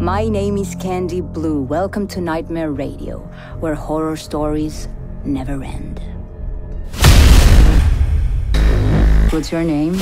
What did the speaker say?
My name is Candy Blue. Welcome to Nightmare Radio, where horror stories never end. What's your name?